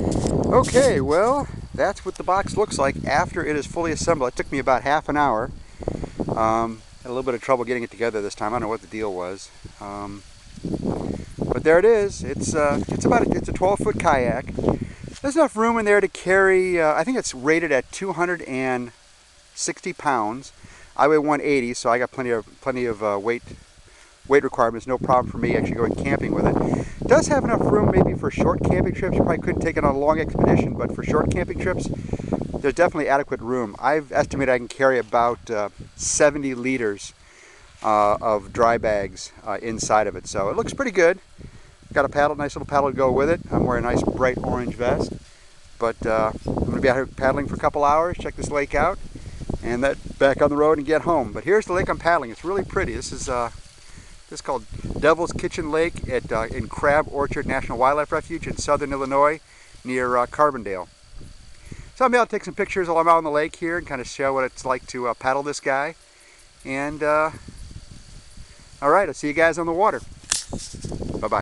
Okay, well, that's what the box looks like after it is fully assembled. It took me about half an hour. Um, had a little bit of trouble getting it together this time. I don't know what the deal was. Um, but there it is. It's uh, it's about a, it's a 12 foot kayak. There's enough room in there to carry. Uh, I think it's rated at 260 pounds. I weigh 180, so I got plenty of plenty of uh, weight weight requirements. No problem for me actually going camping with it. Does have enough room maybe for short camping trips. You probably couldn't take it on a long expedition, but for short camping trips, there's definitely adequate room. I've estimated I can carry about uh, 70 liters uh, of dry bags uh, inside of it. So it looks pretty good. Got a paddle, nice little paddle to go with it. I'm wearing a nice bright orange vest. But uh, I'm going to be out here paddling for a couple hours, check this lake out, and then back on the road and get home. But here's the lake I'm paddling. It's really pretty. This is uh, this is called Devil's Kitchen Lake at, uh, in Crab Orchard National Wildlife Refuge in southern Illinois near uh, Carbondale. So able to take some pictures while I'm out on the lake here and kind of show what it's like to uh, paddle this guy. And uh, all right, I'll see you guys on the water. Bye-bye.